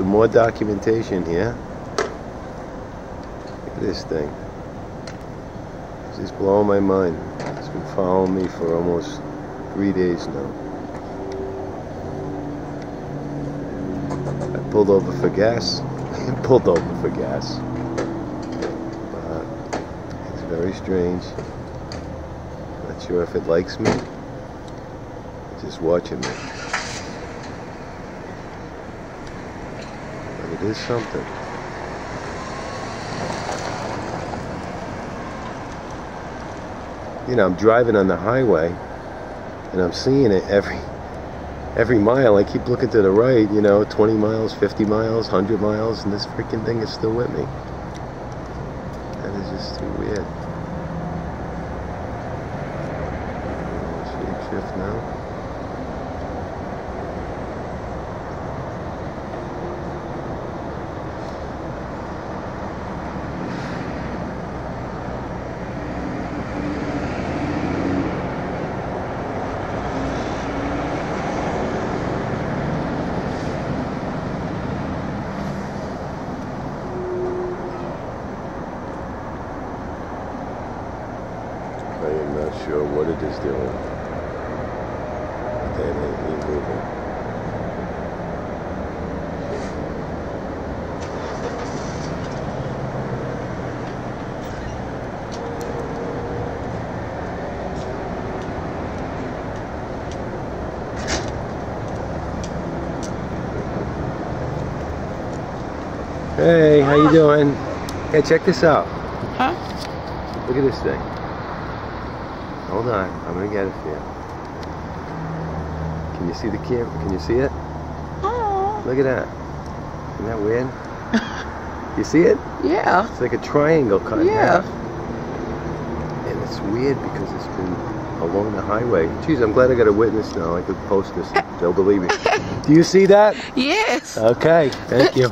some more documentation here. Look at this thing. It's blowing my mind. It's been following me for almost three days now. I pulled over for gas. pulled over for gas. But it's very strange. Not sure if it likes me. Just watching me. But it is something. You know, I'm driving on the highway and I'm seeing it every every mile. I keep looking to the right, you know, 20 miles, 50 miles, 100 miles, and this freaking thing is still with me. That is just too weird. Shape shift now. I am not sure what it is doing. But that ain't me moving. Hey, how you doing? Hey, check this out. Huh? Look at this thing. Hold on, I'm gonna get it for you. Can you see the camera? Can you see it? Oh. Look at that. Isn't that weird? you see it? Yeah. It's like a triangle cut in Yeah. And it's weird because it's been along the highway. Geez, I'm glad I got a witness now. I could post this. They'll believe me. Do you see that? Yes. Okay, thank you.